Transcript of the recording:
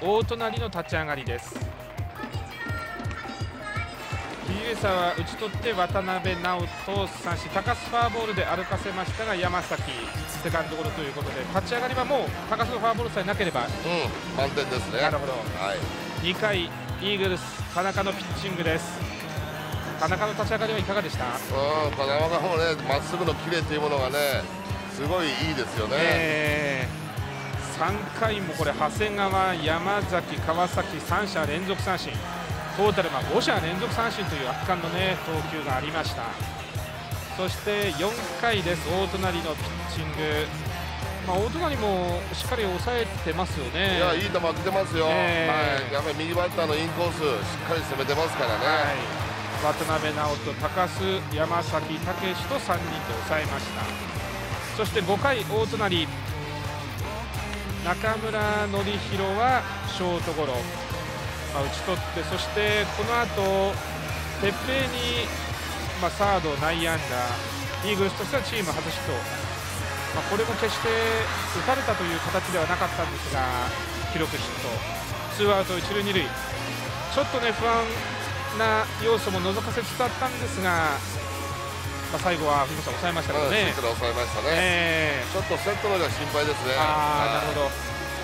大隣の立ち上がりです。桐生は打ち取って渡辺直人三振高須ファーボールで歩かせましたが山崎セカンドゴロということで立ち上がりはもう高須のファーボールさえなければ、うん、満点ですね。なるほど、はい、2回イーグルス田中のピッチングです。田中の立ち上がりはいかがでした？うん田中もねまっすぐのキレというものがねすごいいいですよね、え。ー、3回もこれ長谷川山崎川崎3者連続三振。トータルま5者連続三振という圧巻のね投球がありました。そして4回です。大隣のピッチング。まあ、大隣もしっかり抑えてますよね。いやいい球来てますよ、え。ー、はい、やっぱり右バッターのインコースしっかり攻めてますからね。はい。渡辺直人、高須、山崎武と3人で抑えました。そして5回大隣中村紀弘はショートゴロ、まあ、打ち取ってそしてこの後鉄平に、まあ、サード内野安打イーグルスとしてはチーム初ヒット、まあ、これも決して打たれたという形ではなかったんですが記録ヒット。ツーアウト一塁二塁。ちょっとね不安な要素も覗かせつつあったんですが、まあ、最後は藤本さん抑えましたけどね。ちょっとセットのが心配ですね。あなるほど